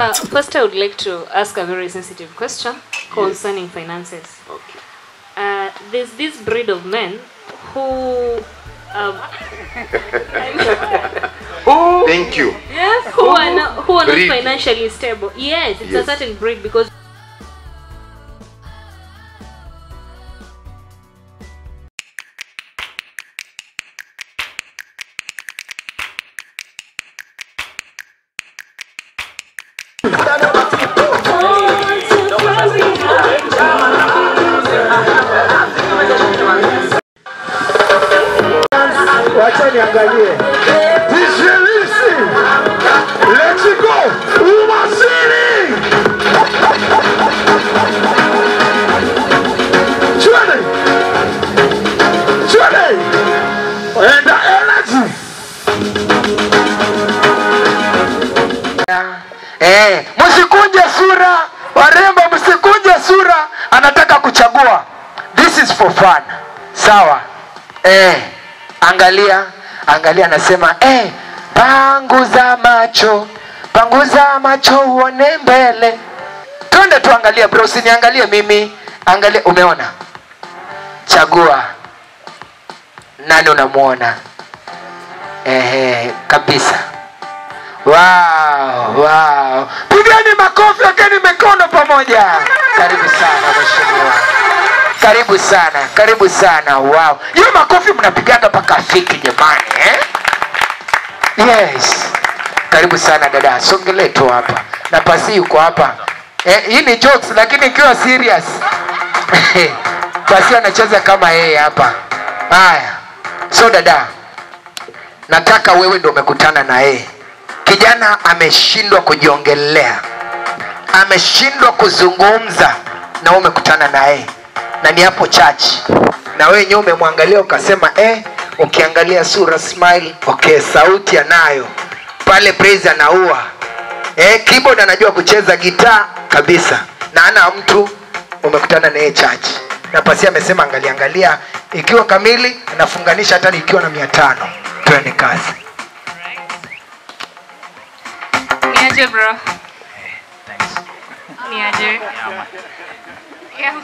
Uh, first, I would like to ask a very sensitive question concerning finances. Okay. Uh, there's this breed of men who, um, Thank you. yes, who are not, who are not financially stable. Yes, it's Yes. a certain breed because Umasiri. Twende. Twende. Enda energy. Eh, msikunje sura, warembo msikunje sura, anataka kuchagua. This is for fun. Sawa. Eh, angalia, angalia anasema eh, panguza macho, panguza macho uone mbele. Twende tuangalie bro, usiniangalie mimi. Angalia, umeona? Chagua. Nani unamwona Ehe, kabisa. Wow, wow. Pigeni makofi, akeni mikono pamoja. Karibu sana mheshimiwa. Karibu sana, karibu sana. Wow. Hiyo makofi mnapigaga mpaka fiki jamani, eh? Yes. Karibu sana dada. Songele tu hapa. Na pasi yuko hapa. Eh, hii ni jokes lakini ikiwa serious. pasi anacheza kama yeye hapa. Haya. So dada, nataka wewe ndo umekutana na yeye kijana ameshindwa kujiongelea ameshindwa kuzungumza na umekutana na yeye na ni hapo church na wewe nyewe umemwangalia ukasema eh ukiangalia sura smile okay sauti anayo pale praise anaua eh keyboard anajua kucheza gitaa kabisa na ana mtu umekutana na yeye church na pasi amesema angalia angalia ikiwa kamili anafunganisha hata ikiwa na mia tano twende kazi niaje bro, Hey, Thanks. niaje. Yeah, man. Yeah.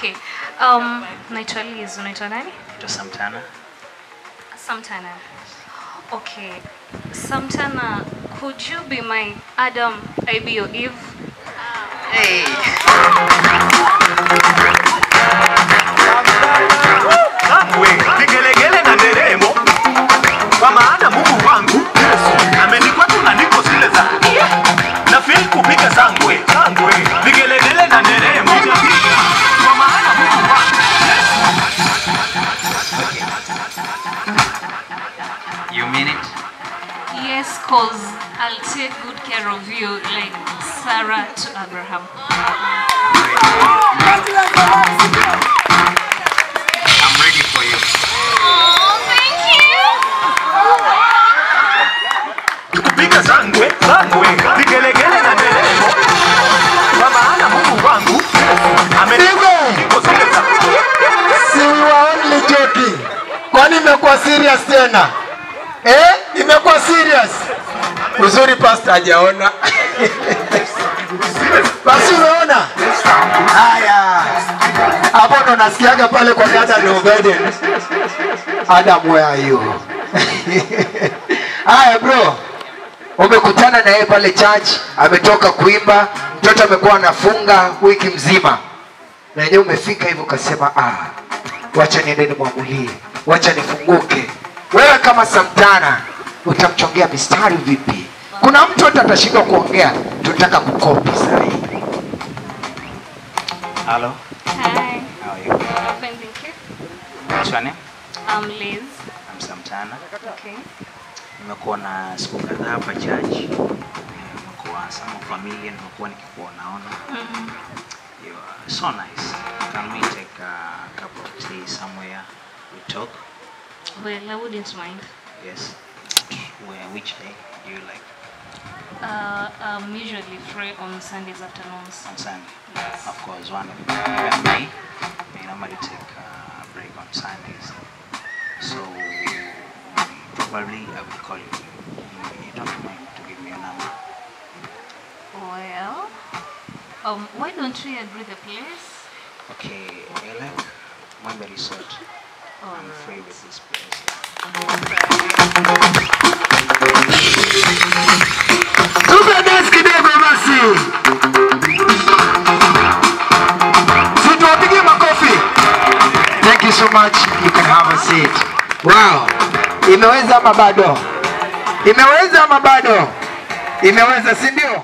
Okay. Um, naitwa Liz, unaitwa nani? Naitwa Samtana. Samtana. Okay. Samtana, could you be my Adam, I be your Eve? Hey. Yes, cause I'll take good care of you like Sarah to Abraham. I'm ready for you. Oh, thank you. kupiga sangwe, sangwe, vigelegele na nderemo, kwa maana Mungu wangu amenikwa niko zile za si we are only joking. Kwani imekuwa serious tena? Imekuwa serious. Uzuri pastor hajaona basi, umeona haya hapo, ndo nasikiaga pale kwa dada no Biden. Adam, where are you? haya bro, umekutana na yeye pale church, ametoka kuimba, mtoto amekuwa anafunga wiki mzima na yeye umefika hivyo ukasema ah, wacha niende nimwamulie, wacha nifunguke. Wewe kama Samtana utamchongea mistari vipi? Kuna mtu hata atashindwa kuongea, tunataka kukopi sahi. Hello. Hi. How are you? Fine, thank you. What's your name? I'm Liz. I'm Samtana. Okay. Nimekuwa na siku kadhaa hapa church. Nimekuwa sama familia, nimekuwa nikikuonaona. You are so nice. Can we take a cup of tea somewhere? We talk. Well, I wouldn't mind. Yes. Where? Which day do you like? Uh, I'm usually free on Sundays afternoons. On Sunday. Yes. Of course, one of even me. I normally take a break on Sundays. So probably I will call you. You don't mind to give me a number. Well, um, why don't we agree the place? Okay, I like Mwembe Resort. I'm free with this place. tupe thank you so much. You can have a seat. Wow. Imeweza ama bado imeweza ama bado imeweza si ndio